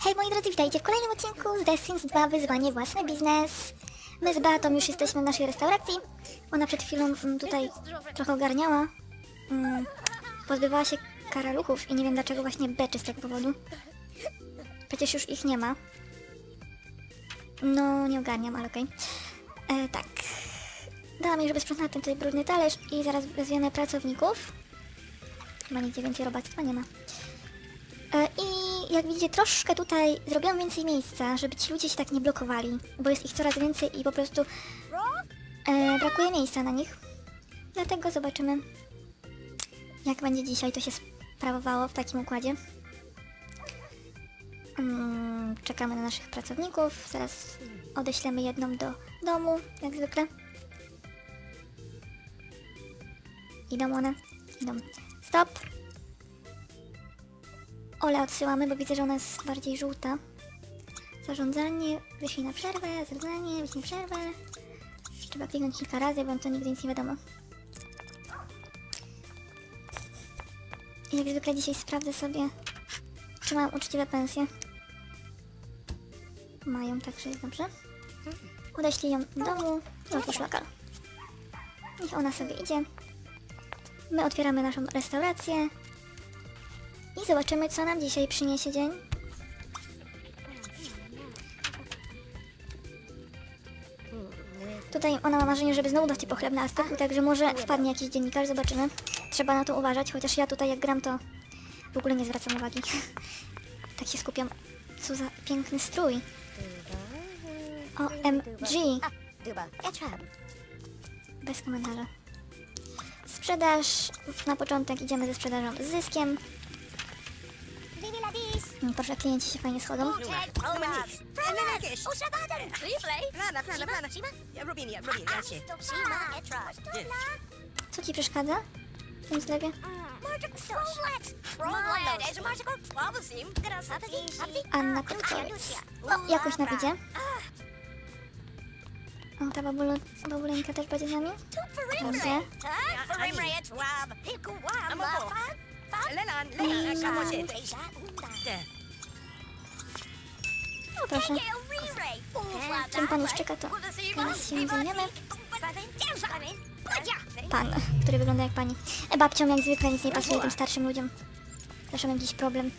Hej moi drodzy, witajcie w kolejnym odcinku z The Sims 2 Wyzwanie Własny Biznes. My z Beatą już jesteśmy w naszej restauracji. Ona przed chwilą mm, tutaj trochę ogarniała. Mm, pozbywała się karaluchów i nie wiem dlaczego właśnie beczy z tego powodu. Przecież już ich nie ma. No, nie ogarniam, ale okej. E, Tak. Dałam jej, żeby sprzątała ten tutaj brudny talerz i zaraz wezwiemy pracowników. Chyba nigdzie więcej robactwa nie ma. E, I jak widzicie, troszkę tutaj zrobiłam więcej miejsca, żeby ci ludzie się tak nie blokowali, bo jest ich coraz więcej i po prostu e, brakuje miejsca na nich. Dlatego zobaczymy, jak będzie dzisiaj to się sprawowało w takim układzie. Mm, czekamy na naszych pracowników, zaraz odeślemy jedną do domu, jak zwykle. Idą one, idą. Stop! Ole odsyłamy, bo widzę, że ona jest bardziej żółta. Zarządzanie, wyślij na przerwę, zarządzanie, wyślij na przerwę. Trzeba kliknąć kilka razy, bo to nigdy nic nie wiadomo. I jak zwykle dzisiaj sprawdzę sobie, czy mają uczciwe pensje. Mają, także jest dobrze. Odeślij ją do domu i otwórz lokal. Niech ona sobie idzie. My otwieramy naszą restaurację. I zobaczymy, co nam dzisiaj przyniesie dzień. Tutaj ona ma marzenie, żeby znowu dać pochlebny aspekt, także może wpadnie jakiś dziennikarz, zobaczymy. Trzeba na to uważać, chociaż ja tutaj jak gram to w ogóle nie zwracam uwagi. tak się skupiam. Co za piękny strój. OMG. Bez komentarza. Sprzedaż. Na początek idziemy ze sprzedażą z zyskiem. Mm, Proszę, klienci się fajnie schodzą. Co ci przeszkadza w tym sklepie? Anna Kotkowiec. O, jakoś nam idzie. O, ta babulu, babuleńka też będzie z nami? Dobrze. Lelan, Lelan, kamo się. O, proszę. Czym pan już czeka, to teraz się zajmiemy. Pan, który wygląda jak pani. E, babciom jak zwykle nic nie pasuje tym starszym ludziom. Zawsze mam jakiś problem.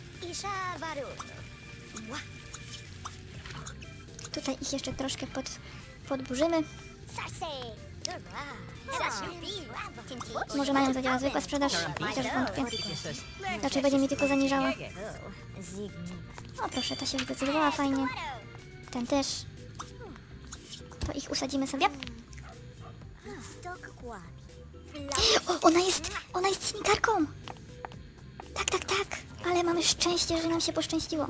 Tutaj ich jeszcze troszkę pod, podburzymy. Może mają zadziała zwykła sprzedaż, chociaż wątpię. Raczej będzie mi tylko zaniżała. O proszę, ta się zdecydowała fajnie. Ten też. To ich usadzimy sobie. O, ona jest, ona jest dziennikarką. Tak, tak, tak. Ale mamy szczęście, że nam się poszczęściło.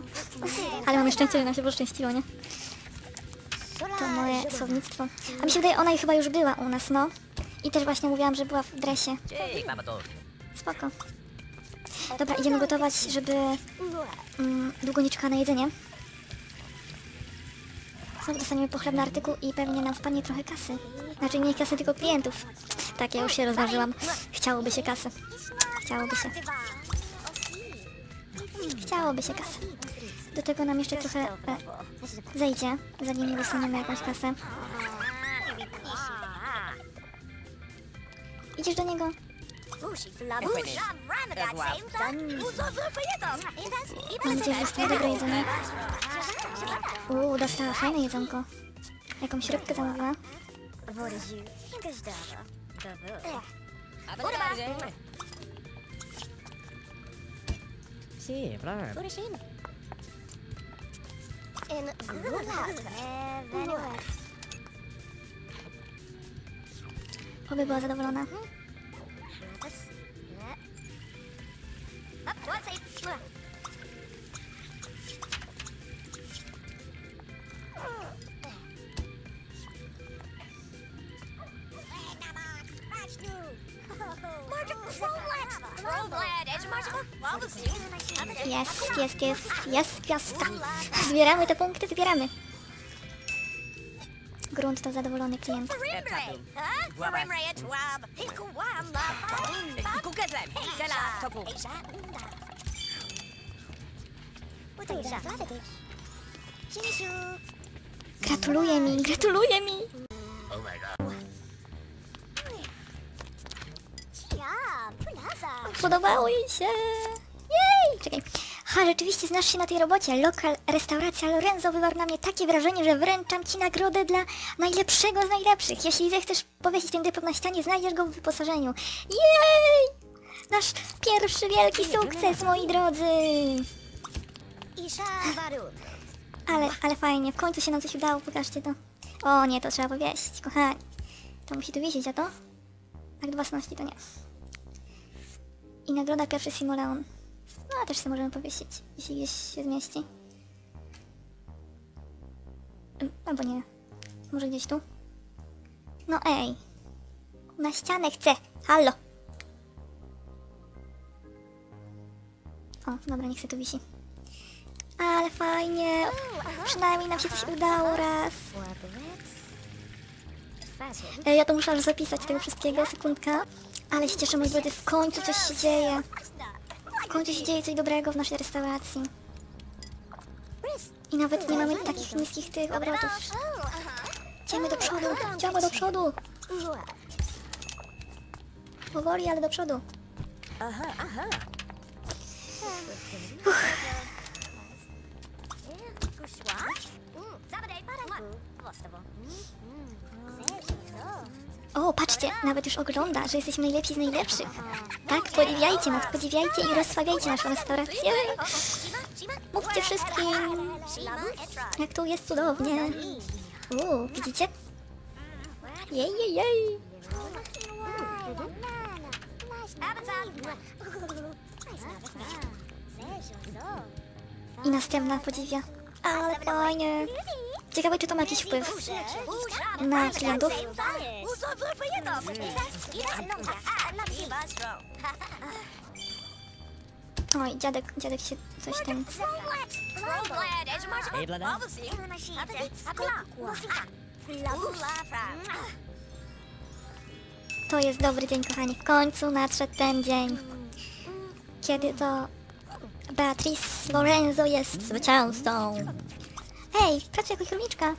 Ale mamy szczęście, że nam się poszczęściło, nie? To moje słownictwo. A mi się wydaje, ona chyba już była u nas, no. I też właśnie mówiłam, że była w dresie. Spoko. Dobra, idziemy gotować, żeby mm, długo nie czeka na jedzenie. Znowu dostaniemy pochlebny artykuł i pewnie nam wpadnie trochę kasy. Znaczy nie kasy, tylko klientów. Tak, ja już się rozważyłam. Chciałoby się kasy. Chciałoby się. Chciałoby się kasy. Do tego nam jeszcze trochę e, zejdzie, zanim dostaniemy jakąś kasę. Idziesz do niego? Nadzieję, że dostaje dobre jedzenie. Uuu, dostała fajne jedzonko. Jakąś rybkę zamówiła. Sí, claro. Oby była zadowolona. Jest, jest, jest, jest gwiazdka. Zbieramy te punkty, zbieramy. Grunt to zadowolony klient. Gratuluję mi, gratuluję mi! Podobało jej się! Ha, rzeczywiście znasz się na tej robocie. Lokal, restauracja Lorenzo wywarł na mnie takie wrażenie, że wręczam ci nagrodę dla najlepszego z najlepszych. Jeśli zechcesz powiesić ten dyplom na ścianie, znajdziesz go w wyposażeniu. Jej! Nasz pierwszy wielki sukces, moi drodzy! Ale, ale fajnie, w końcu się nam coś udało, pokażcie to. O nie, to trzeba powiesić, kochani. To musi tu wisieć, a to? Akt własności to nie. I nagroda pierwszy Simoleon. No, też sobie możemy powiesić, jeśli gdzieś się zmieści. Albo nie. Może gdzieś tu? No ej. Na ścianę chcę. Halo. O, dobra, niech się tu wisi. Ale fajnie. Przynajmniej nam się coś udało raz. E, Ja to muszę zapisać tego wszystkiego, sekundka. Ale się cieszę, moi drodzy, w końcu coś się dzieje. Końcu się dzieje coś dobrego w naszej restauracji. I nawet nie mamy takich niskich tych obrotów. Idziemy do przodu, idziemy do przodu. Powoli, ale do przodu. O, patrzcie, nawet już ogląda, że jesteśmy najlepsi z najlepszych. Tak, podziwiajcie nas, podziwiajcie i rozsławiajcie naszą restaurację. Mówcie wszystkim, jak tu jest cudownie. Uuu, widzicie? Jej, jej, jej. I następna podziwia. Ale fajnie. Ciekawe, czy to ma jakiś wpływ na klientów. Oj, dziadek, dziadek się coś tam... To jest dobry dzień, kochani. W końcu nadszedł ten dzień, kiedy to Beatrice Lorenzo jest zwycięzcą. Hej, pracuję jako kierowniczka.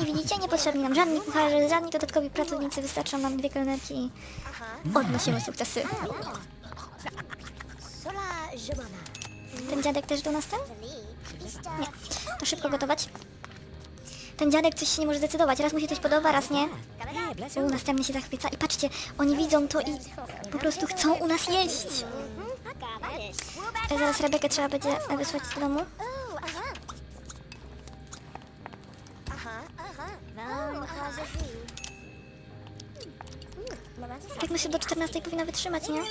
I widzicie, niepotrzebni nam żadni kucharze, żadni dodatkowi pracownicy, wystarczą nam dwie kelnerki i odnosimy sukcesy. Ten dziadek też do nas ten? Nie. To szybko gotować. Ten dziadek coś się nie może zdecydować. Raz mu się coś podoba, raz nie. U, następny się zachwyca. I patrzcie, oni widzą to i po prostu chcą u nas jeść. Zaraz Rebekę trzeba będzie wysłać do domu. Tak myślę, do 14 powinna wytrzymać, nie?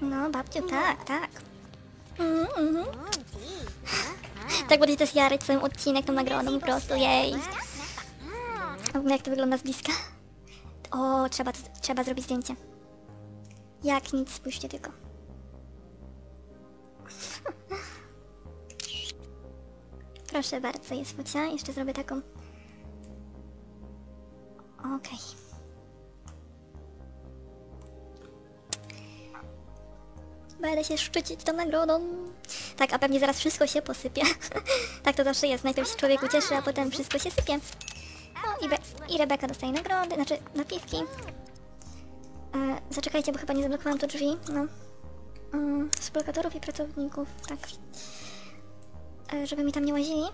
No, babciu, tak, tak. Mhm, mhm. Tak będzie też jarać swoim odcinek tą nagrodą po prostu, jej. A w ogóle jak to wygląda z bliska? O, trzeba, trzeba zrobić zdjęcie. Jak nic, spójrzcie tylko. Proszę bardzo, jest focia. Jeszcze zrobię taką. Okej. Będę się szczycić tą nagrodą. Tak, a pewnie zaraz wszystko się posypie. tak to zawsze jest. Najpierw się człowiek ucieszy, a potem wszystko się sypie. O, i, Be i Rebeka dostaje nagrody, znaczy napiwki. E, zaczekajcie, bo chyba nie zablokowałam tu drzwi. No. Z blokatorów i pracowników, tak. E, żeby mi tam nie łazili.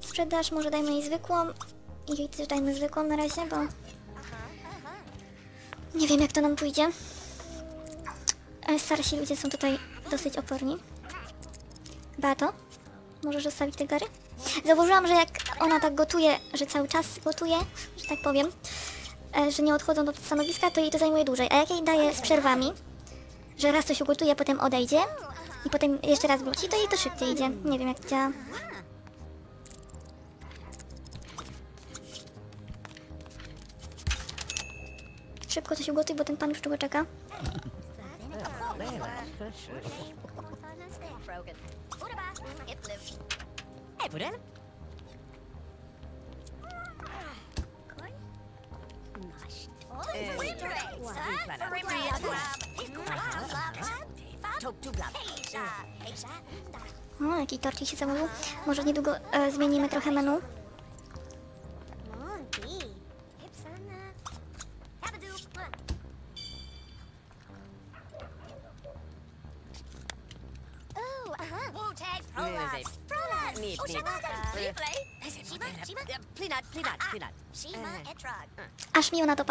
Sprzedaż może dajmy jej zwykłą. I też dajmy zwykłą na razie, bo... Nie wiem jak to nam pójdzie. Ale starsi ludzie są tutaj dosyć oporni. Beato, możesz zostawić te gary? Zauważyłam, że jak ona tak gotuje, że cały czas gotuje, że tak powiem, e, że nie odchodzą do stanowiska, to jej to zajmuje dłużej. A jak jej daje z przerwami, że raz coś ugotuje, potem odejdzie i potem jeszcze raz wróci, to jej to szybciej idzie. Nie wiem jak działa. Szybko coś ugotuj, bo ten pan już długo czeka. O, jaki torcik się zamówił. Może niedługo e, zmienimy trochę menu.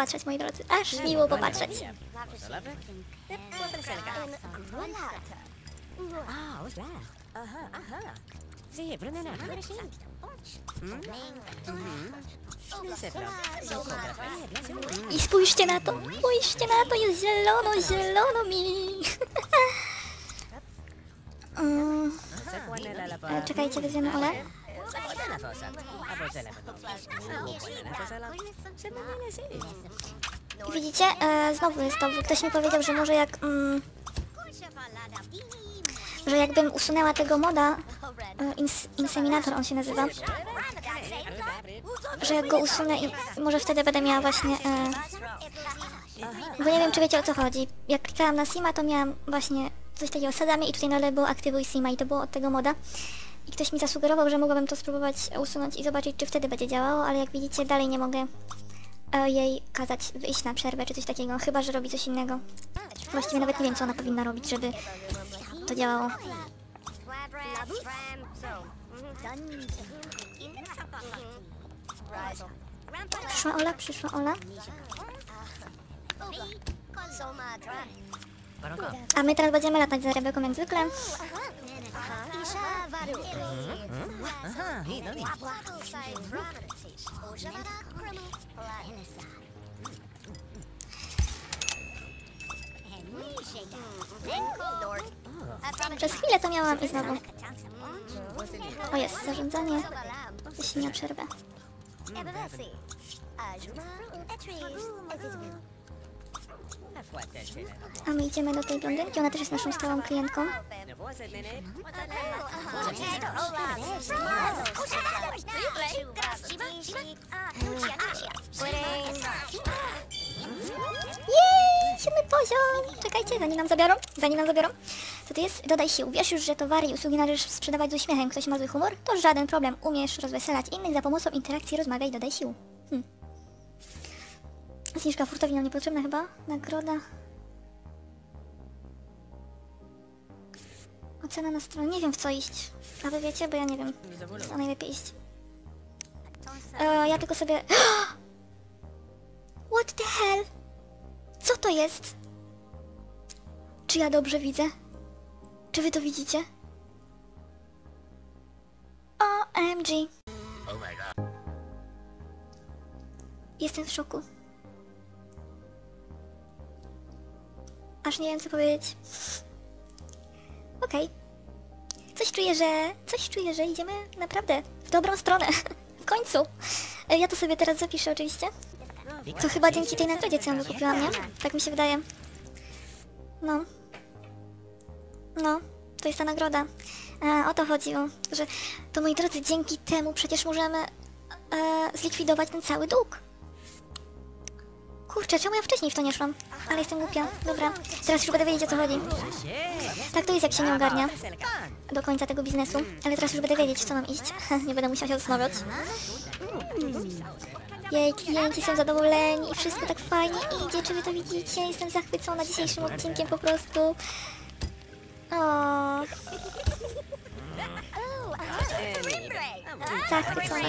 Aż miło na to patrzeć, moi drodzy. Aż miło popatrzeć. I spójrzcie na to, spójrzcie na to, jest zielono, zielono mi. Widzicie, e, znowu jest to, ktoś mi powiedział, że może jak, mm, że jakbym usunęła tego moda, e, ins, inseminator on się nazywa, że jak go usunę i może wtedy będę miała właśnie, e, bo nie wiem czy wiecie o co chodzi. Jak klikałam na Sima to miałam właśnie coś takiego sadami i tutaj na dole było aktywuj Sima i to było od tego moda. I ktoś mi zasugerował, że mogłabym to spróbować usunąć i zobaczyć czy wtedy będzie działało, ale jak widzicie dalej nie mogę e, jej kazać wyjść na przerwę czy coś takiego, chyba że robi coś innego. Właściwie nawet nie wiem co ona powinna robić, żeby to działało. Przyszła Ola, przyszła Ola. A my teraz będziemy latać za Rebeką jak zwykle. Przez chwilę to miałam i znowu. O jest, zarządzanie. Wyślenia przerwę. A my idziemy do tej blondynki, ona też jest naszą stałą klientką. Jej, siódmy poziom! Czekajcie, zanim nam zabiorą, zanim nam zabiorą. Co to jest? Dodaj sił. Wiesz już, że towary i usługi należysz sprzedawać z uśmiechem. Ktoś ma zły humor? To żaden problem. Umiesz rozweselać innych za pomocą interakcji, rozmawiaj dodaj sił. Hm. Zniżka nam niepotrzebna chyba. Nagroda. Ocena na stronie. Nie wiem w co iść. A wy wiecie? Bo ja nie wiem. Co najlepiej iść. E, ja tylko sobie... What the hell? Co to jest? Czy ja dobrze widzę? Czy wy to widzicie? OMG. Jestem w szoku. Aż nie wiem co powiedzieć. Okej. Coś czuję, że... Coś czuję, że idziemy naprawdę w dobrą stronę. w końcu. E, Ja to sobie teraz zapiszę oczywiście. To chyba dzięki tej nagrodzie, co ją wykupiłam, nie? Tak mi się wydaje. No. No, to jest ta nagroda. E, o to chodziło, że to moi drodzy, dzięki temu przecież możemy e, zlikwidować ten cały dług. Kurczę, czemu ja wcześniej w to nie szłam? Ale jestem głupia. Dobra, teraz już będę wiedzieć o co chodzi. Tak to jest, jak się nie ogarnia do końca tego biznesu. Ale teraz już będę wiedzieć, co mam iść. nie będę musiała się zastanawiać. Jej, klienci są zadowoleni i wszystko tak fajnie idzie. Czy wy to widzicie? Jestem zachwycona dzisiejszym odcinkiem po prostu. O, zachwycona.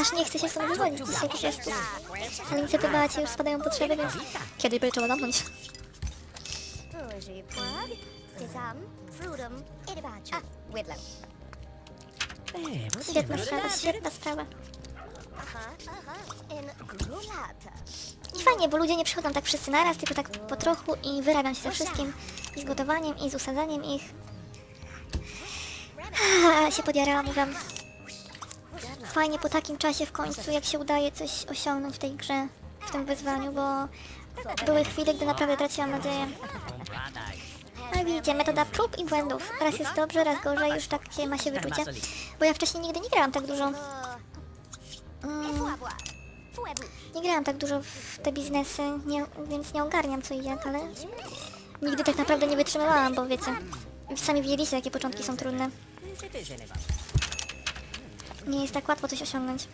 Aż nie chcę się stąd wywodzić dzisiaj po prostu. Ale niestety bacie już spadają potrzeby, więc kiedy by trzeba zamknąć? Świetna sprawa, świetna sprawa. I fajnie, bo ludzie nie przychodzą tak wszyscy naraz, tylko tak po trochu i wyrabiam się ze wszystkim. I z gotowaniem, i z usadzaniem ich. Się podjarałam, mówiłam. Fajnie po takim czasie w końcu, jak się udaje coś osiągnąć w tej grze. w tym wyzwaniu, bo były chwile, gdy naprawdę traciłam nadzieję. No i widzicie, metoda prób i błędów. Raz jest dobrze, raz gorzej, już takie ma się wyczucie. Bo ja wcześniej nigdy nie grałam tak dużo. Mm, nie grałam tak dużo w te biznesy, nie, więc nie ogarniam co i jak, ale nigdy tak naprawdę nie wytrzymywałam, bo wiecie, sami widzieliście jakie początki są trudne. Nie jest tak łatwo coś osiągnąć.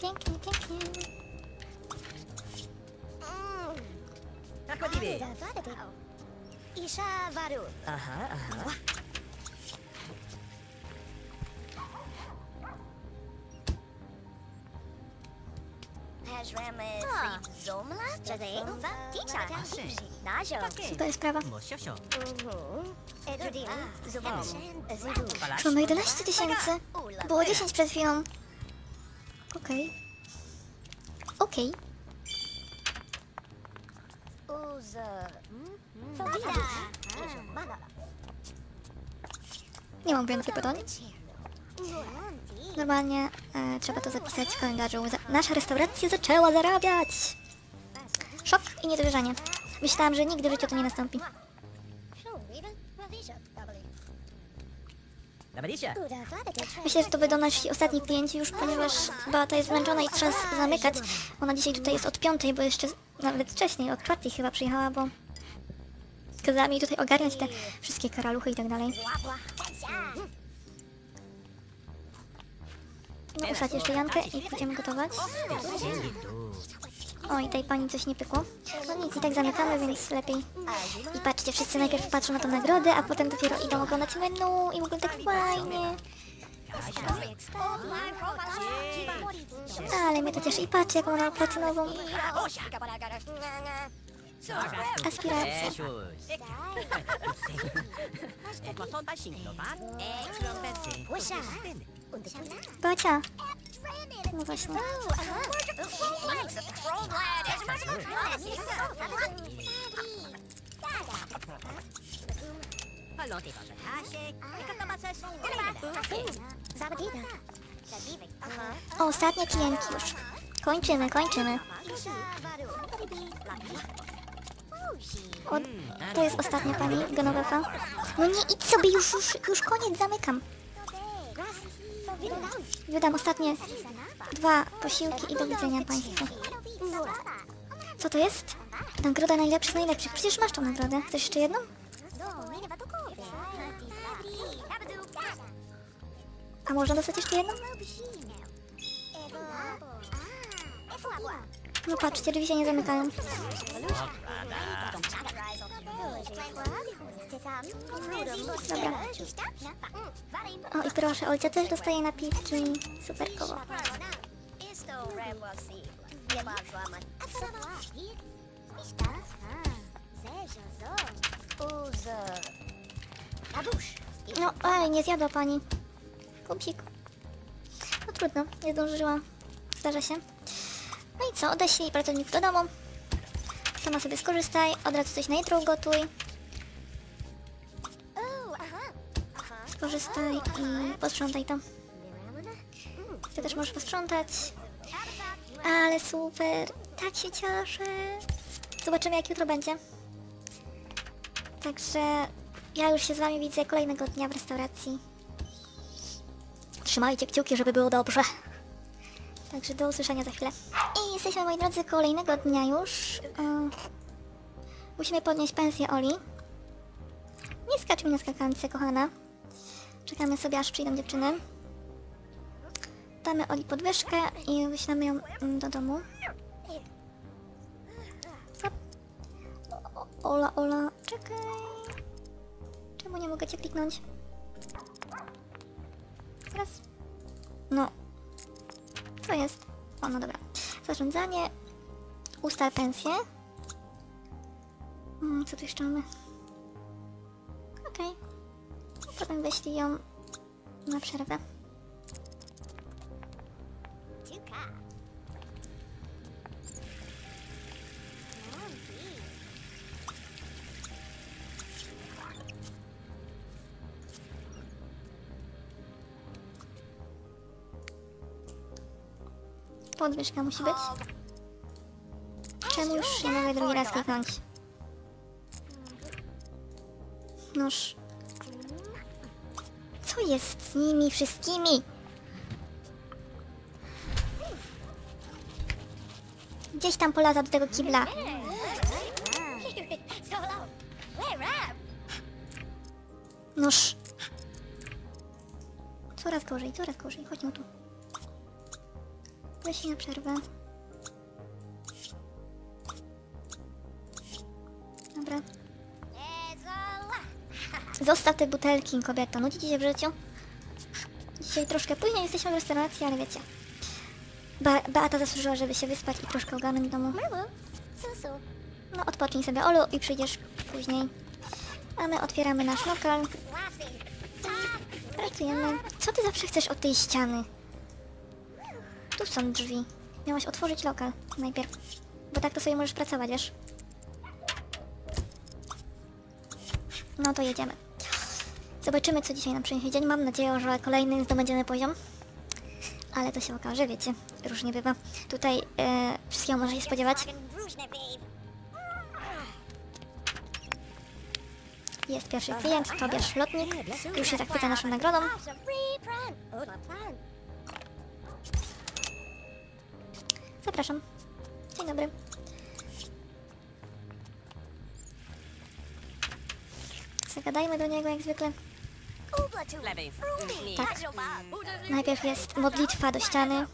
Pięknie, pięknie. Tak. Isha Varu. Aha, aha. Super sprawa. Zidu. Palasz. Mamy 11 tysięcy. Było 10 przed chwilą. Okej. Okej. Uz. Fobida. Mana. Nie mam więcej pytań. Normalnie e, trzeba to zapisać w kalendarzu. Za nasza restauracja zaczęła zarabiać! Szok i niedowierzanie. Myślałam, że nigdy w życiu to nie nastąpi. Myślę, że to będą nasi ostatni klienci już, ponieważ Beata jest zmęczona i czas zamykać. Ona dzisiaj tutaj jest od piątej, bo jeszcze nawet wcześniej, od czwartej chyba przyjechała, bo kazała mi tutaj ogarniać te wszystkie karaluchy i tak dalej. No, usadź jeszcze Jankę i pójdziemy gotować. Tu. Oj, tej pani coś nie pykło. No nic, i tak zamykamy, więc lepiej. I patrzcie, wszyscy najpierw patrzą na tą nagrodę, a potem dopiero idą oglądać menu i ogóle tak fajnie. Ale mnie to cieszy. I patrzcie, jaką ona platynową Ekvaton Bacia. No właśnie. O, ostatnie klientki już. Kończymy, kończymy. O, to jest ostatnia pani Genovefa. No nie, idź sobie, już, już, już koniec, zamykam. Wydam ostatnie dwa posiłki i do widzenia Państwu. Co to jest? Nagroda najlepszych z najlepszych. Przecież masz tą nagrodę. Chcesz jeszcze jedną? A można dostać jeszcze jedną? No patrzcie, drzwi się nie zamykają. Dobra. O i proszę, ojca też dostaje napiski. Superkowo. No, ej, nie zjadła pani. Pupsik. No trudno, nie zdążyła. Zdarza się. I co, odeślij pracowników do domu. Sama sobie skorzystaj, od razu coś na jutro ugotuj. Skorzystaj i posprzątaj to. Ty też możesz posprzątać. Ale super, tak się cieszę. Zobaczymy jak jutro będzie. Także ja już się z wami widzę kolejnego dnia w restauracji. Trzymajcie kciuki, żeby było dobrze. Także do usłyszenia za chwilę. I jesteśmy, moi drodzy, kolejnego dnia już. Yy, musimy podnieść pensję Oli. Nie skacz mi na skakance, kochana. Czekamy sobie, aż przyjdą dziewczyny. Damy Oli podwyżkę i wyślemy ją mm, do domu. Ola, Ola, czekaj. Czemu nie mogę cię kliknąć? Zaraz. No. Co jest? O, no dobra. Zarządzanie. Ustal pensję. Mm, co tu jeszcze mamy? Okej. Potem wyślij ją na przerwę. Podwyżka musi być. Czemu już nie mogę drugi raz kliknąć? Noż. Co jest z nimi wszystkimi? Gdzieś tam polazła do tego kibla. Noż. Coraz gorzej, coraz gorzej. Chodź no tu. Się na przerwę. Dobra. Zostaw te butelki, kobieto. Nudzi ci się w życiu? Dzisiaj troszkę później jesteśmy w restauracji, ale wiecie. Ba Beata zasłużyła, żeby się wyspać i troszkę ogarnąć w domu. No, odpocznij sobie, Olu, i przyjdziesz później. A my otwieramy nasz lokal. Pracujemy. Co ty zawsze chcesz od tej ściany? Tu są drzwi. Miałaś otworzyć lokal najpierw. Bo tak to sobie możesz pracować, wiesz? No to jedziemy. Zobaczymy, co dzisiaj nam przyniesie dzień. Mam nadzieję, że kolejny zdobędziemy poziom. Ale to się okaże, wiecie. Różnie bywa. Tutaj e, wszystkiego można się spodziewać. Jest pierwszy klient, Tobiasz Lotnik. Już się zachwyca naszą nagrodą. Zapraszam. Dzień dobry. Zagadajmy do niego jak zwykle. Tak. Najpierw jest modlitwa do ściany.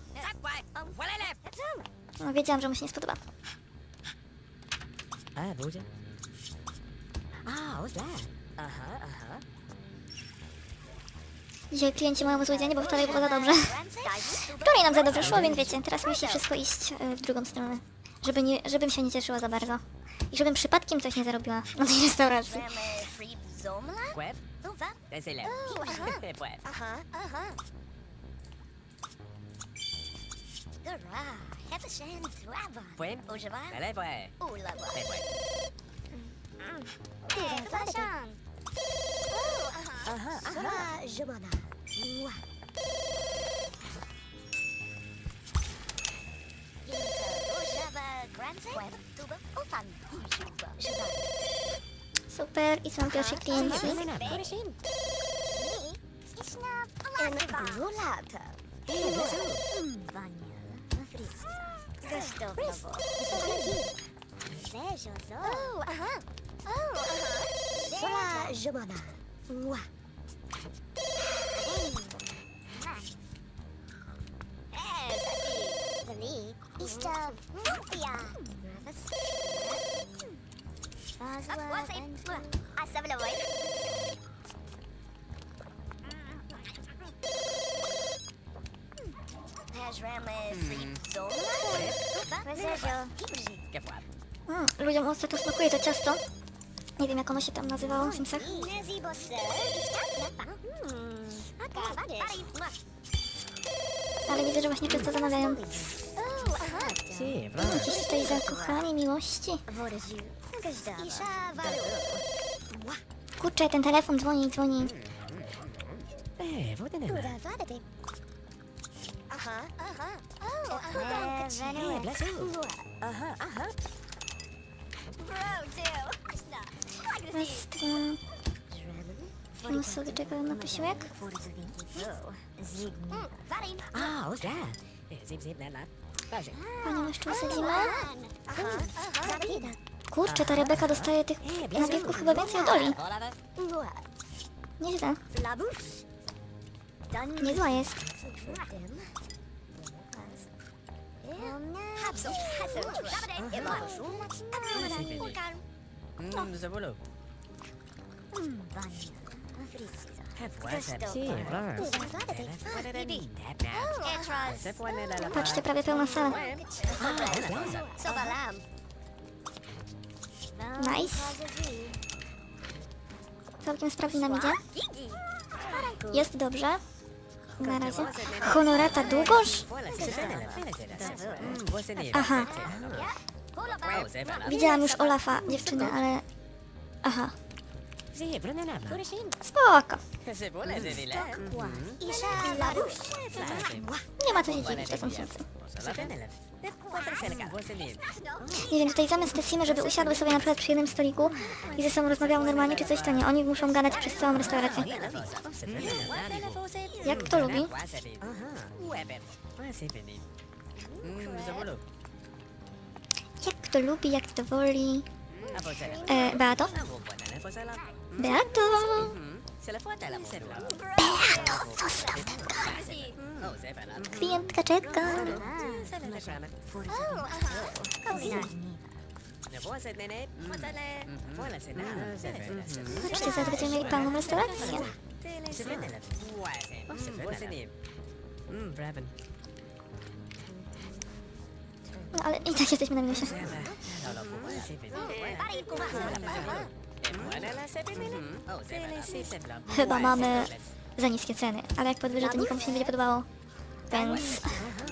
No, wiedziałam, że mu się nie spodoba. A, that? Aha, aha. Dzisiaj klienci mają zły dzień, bo wczoraj było za dobrze. Wczoraj nam za dobrze szło, więc wiecie, teraz musi wszystko iść e, w drugą stronę. Żeby nie, żebym się nie cieszyła za bardzo. I żebym przypadkiem coś nie zarobiła na tej restauracji. Zomla. Oh, aha. Aha, aha. Żabana. Mua. Super, i są pierwsi klienci. Lata. Wanila, Oh, aha. Oh. Сама Жемана. Муа. Easter Rupia. Оставляй. Людям ось тут смакує, то часто. Nie wiem jak ono się tam nazywało w Simsach. Hmm. Ale widzę, że właśnie często zamawiają. Jakieś tutaj zakochani miłości. Kurczę, ten telefon dzwoni, dzwoni. Aha, aha. Oh, aha. Aha, aha. Bro, too. No sobie czekają na posiłek. Panią jeszcze usadzimy. Kurczę, ta Rebeka dostaje tych nabiegów chyba więcej od Oli. Nieźle. Niezła jest. Dragon. Patrzcie, prawie pełna sala. Nice. Całkiem sprawnie nam idzie. Jest dobrze. Na razie. Honorata długoż? Aha. Widziałam już Olafa, dziewczynę, ale... Aha. Spoko. Nie ma co się dziwić, to są. Nie wiem, tutaj zamiast te Simy, żeby usiadły sobie na przykład przy jednym stoliku i ze sobą rozmawiały normalnie czy coś, to nie. Oni muszą gadać przez całą restaurację. Jak kto lubi. Jak kto lubi, jak kto woli. E, Beato? Beato! Beato, zostaw ten kar. Klientka czeka. Wreszcie zaraz będziemy mieli pełną restaurację. No ale i tak jesteśmy na minusie. Chyba mamy za niskie ceny, ale jak podwyżę to nikomu się nie będzie podobało. Więc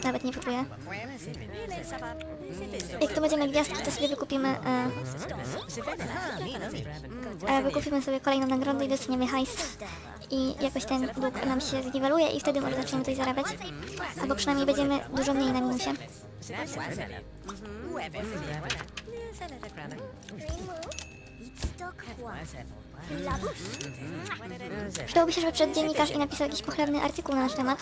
nawet nie próbuję. Jak to będziemy gwiazdki, to sobie wykupimy, e, e, wykupimy sobie kolejną nagrodę i dostaniemy hajs. I jakoś ten dług nam się zniweluje i wtedy może zaczniemy coś zarabiać. Albo przynajmniej będziemy dużo mniej na minusie. Przydałoby się, żeby przed dziennikarz i napisał jakiś pochlebny artykuł na nasz temat.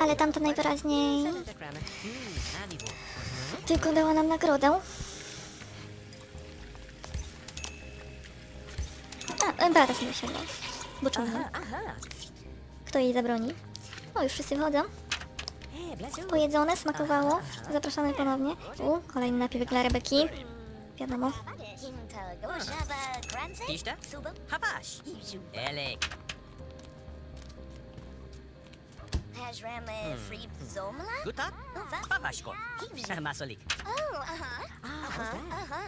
Ale tamto najwyraźniej tylko dała nam nagrodę. A, Beata sobie czemu nie? Kto jej zabroni? O, już wszyscy wchodzą. Pojedzone, smakowało. Zapraszamy ponownie. U, kolejny napiwek dla Rebeki. Wiadomo. Pajrame free zomala. Guta? Oh, va. Papashko. Masolik. Oh, aha. Aha, aha.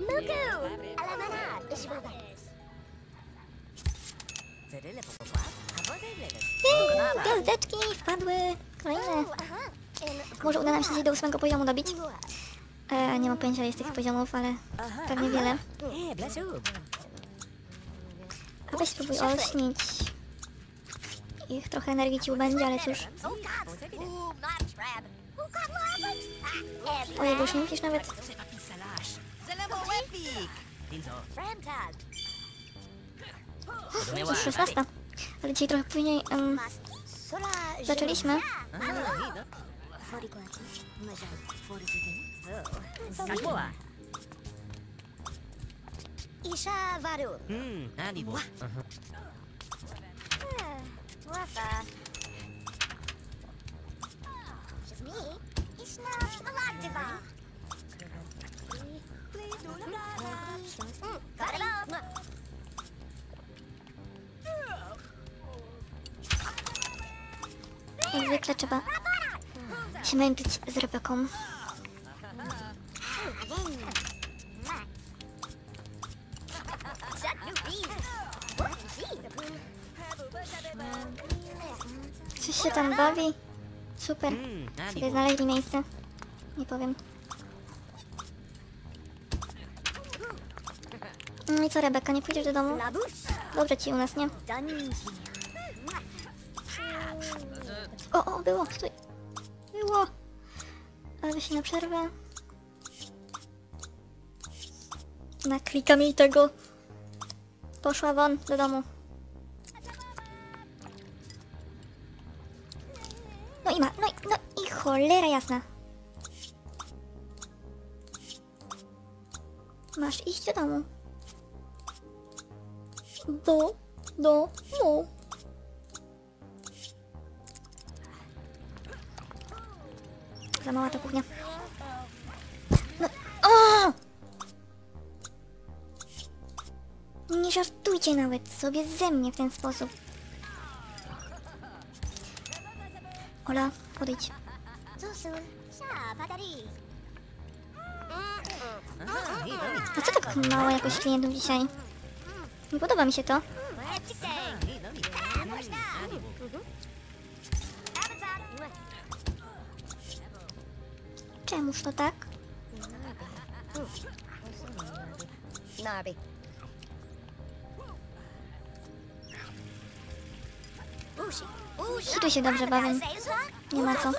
Muku. Alamana. Ishbaba. Jej, gwiazdeczki wpadły. Kolejne. Może uda nam się do ósmego poziomu dobić. E, nie mam pojęcia, ile jest tych poziomów, ale pewnie wiele. Weź spróbuj olśnić. Ich trochę energii ci ubędzie, ale cóż. Ojej, bo już nie musisz nawet... Framtag. Już 16. Ale dzisiaj trochę później em, Sora. zaczęliśmy. Isha Varu. Hmm. She's me. Ishna Alagdiva. Got it up. Jak zwykle trzeba się męczyć z Rebeką. Coś się tam bawi. Super. Hmm, Sobie znaleźli miejsce. Nie powiem. No i co, Rebeka, nie pójdziesz do domu? Dobrze ci u nas, nie? O, o, było, stój. Było. Ale się na przerwę. Naklikam jej tego. Poszła won do domu. Cholera jasna. Masz iść do domu. Do domu. Za mała ta kuchnia. No, o! Nie żartujcie nawet sobie ze mnie w ten sposób. Ola, odejdź. A co tak mało jakoś klientów dzisiaj? Nie podoba mi się to. Czemuż to tak? Narby. Ushi. Ushi. I tu się dobrze bawię. Nie ma co.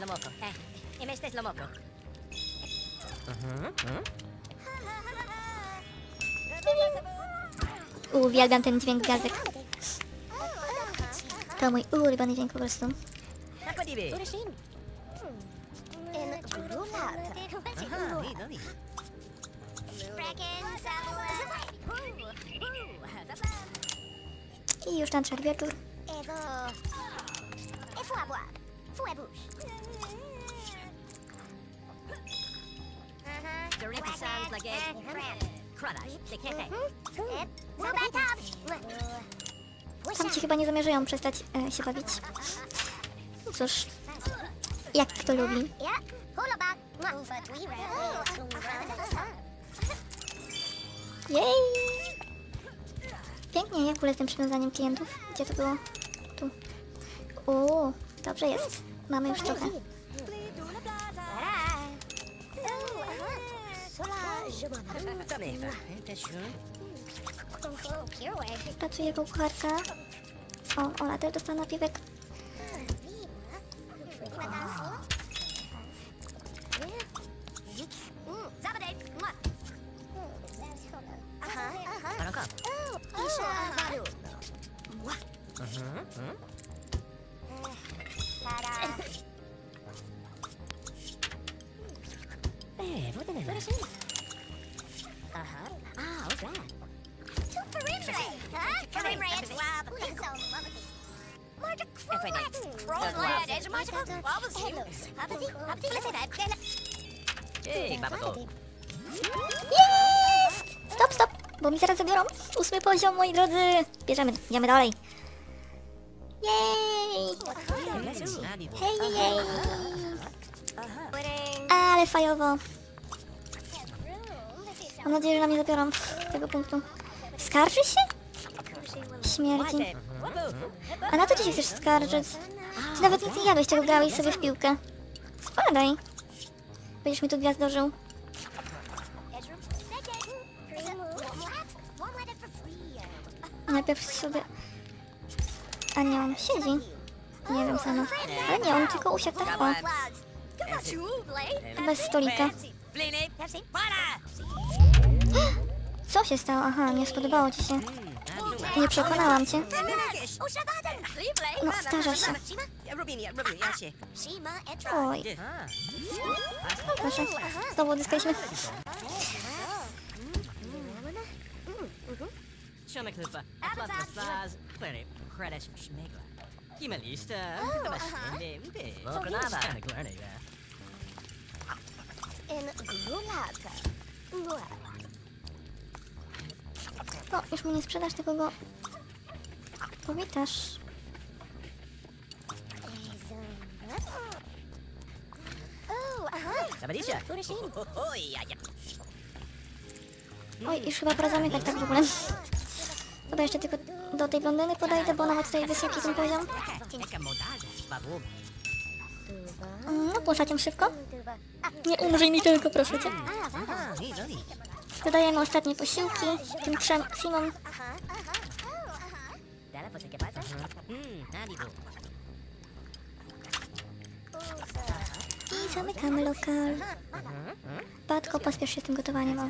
Lomoko. Eh, y me estés Lomoko. Mhm, mhm. Uwielbiam ten dźwięk gwiazdek. To mój ulubiony dźwięk po prostu. Gurulat. Aha, hej, Doni. I już nadszedł wieczór. Kradash, the kepe. Tam ci chyba nie zamierzają przestać e, się bawić. Cóż, jak kto lubi. Jej! Pięknie, jak z tym przywiązaniem klientów? Gdzie to było? Tu. O, dobrze jest. Mamy już trochę. Pracuje jako kucharka. O, Ola też dostała napiwek. Eh, buti na lang. Aha. Ah, what's that? Hey, baba ko. Jest! Stop, stop, bo mi zaraz zabiorą. Ósmy poziom, moi drodzy. Bierzemy, idziemy dalej. Jej! Hej, jej, jej. Ale fajowo. Mam nadzieję, że nam nie zabiorą tego punktu. Skarży się? Śmierdzi. A na to ty się chcesz skarżyć? Ty nawet nic nie jadłeś, czego grałeś sobie w piłkę. Spadaj. Będziesz mi tu gwiazdożył. Najpierw sobie... A nie, on siedzi. Nie wiem sama. Ale nie, on tylko usiadł tak o. Bez stolika. Co się stało? Aha, nie spodobało ci się. Nie przekonałam cię. No, zdarza się. Oj, proszę. Znowu odzyskaliśmy. Chama Klipa, Atlas Bastaz, Clary, Kradash Gurulat. No, już mu nie sprzedasz, tylko go powitasz. Oj, już chyba pora zamykać tak w ogóle. Dobra, jeszcze tylko do tej blondyny podejdę, bo ma tutaj wysoki ten poziom. Mm, No, puszczacie szybko. Nie umrzyj mi tylko, proszę cię. Dodajemy ostatnie posiłki, tym trzem Simon. I zamykamy lokal. Batko, pospiesz się z tym gotowaniem, o.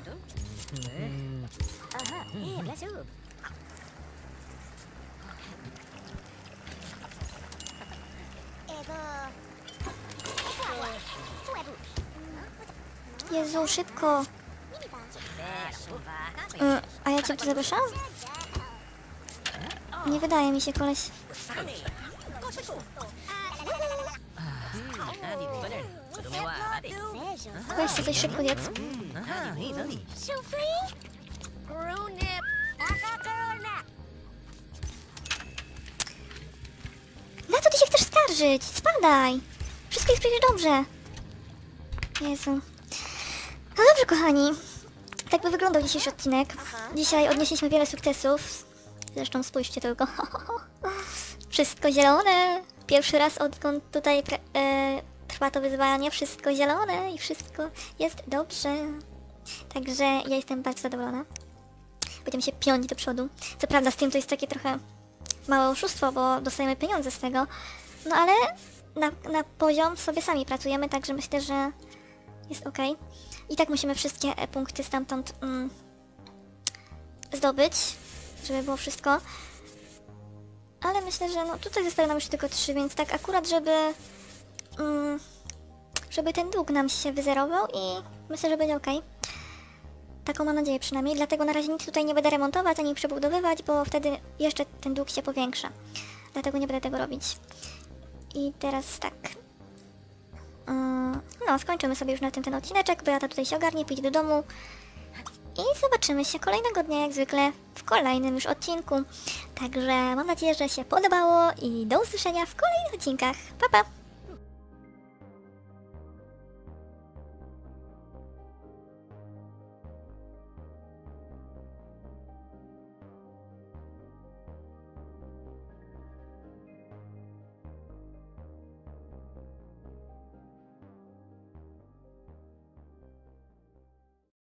Aha, Jezu, szybko. Mm, a ja cię tu zapraszam? Nie wydaje mi się, koleś. Weź sobie szybko jedz. Na co ty się chcesz skarżyć? Spadaj! Wszystko jest przecież dobrze. Jezu. No dobrze, kochani. Tak by wyglądał dzisiejszy odcinek. Dzisiaj odnieśliśmy wiele sukcesów. Zresztą spójrzcie tylko. Wszystko zielone. Pierwszy raz odkąd tutaj e, trwa to wyzwanie. Wszystko zielone i wszystko jest dobrze. Także ja jestem bardzo zadowolona. Będziemy się piąć do przodu. Co prawda z tym to jest takie trochę małe oszustwo, bo dostajemy pieniądze z tego. No ale na, na poziom sobie sami pracujemy, także myślę, że jest ok. I tak musimy wszystkie e, punkty stamtąd mm, zdobyć, żeby było wszystko. Ale myślę, że no tutaj zostały nam już tylko trzy, więc tak akurat, żeby mm, żeby ten dług nam się wyzerował i myślę, że będzie ok. Taką mam nadzieję przynajmniej, dlatego na razie nic tutaj nie będę remontować ani przebudowywać, bo wtedy jeszcze ten dług się powiększa. Dlatego nie będę tego robić. I teraz tak. Mm, No, skończymy sobie już na tym ten odcineczek. Beata tutaj się ogarnie, pójdzie do domu. I zobaczymy się kolejnego dnia, jak zwykle, w kolejnym już odcinku. Także mam nadzieję, że się podobało i do usłyszenia w kolejnych odcinkach. Pa, pa!